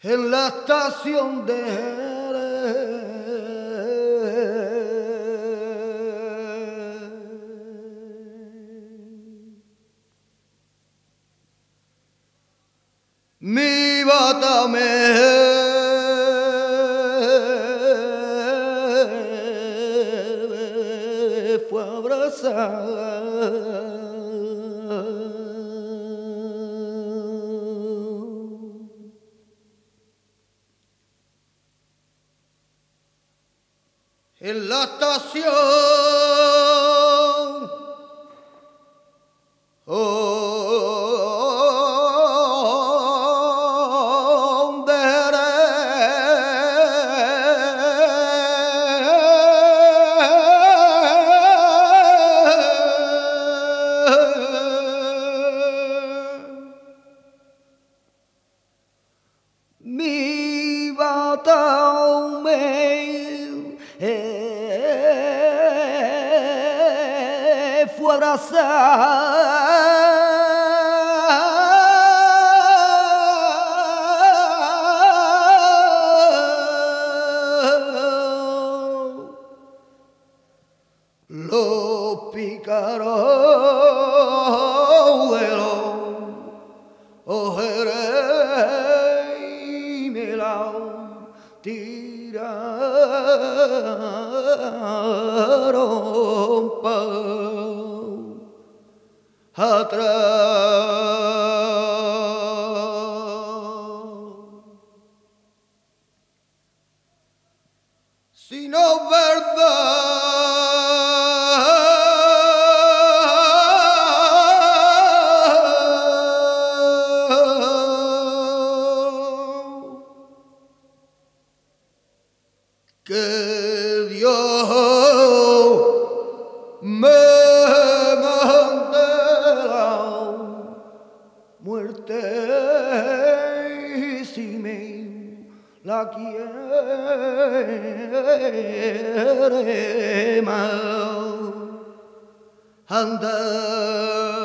en la estación de Jerez. Mi bata me fue a en la estación. Oh. Mi batao lo picarò e oh me la tirarò atrás. Si no verdad que Dios me muerte si me la quiere más andar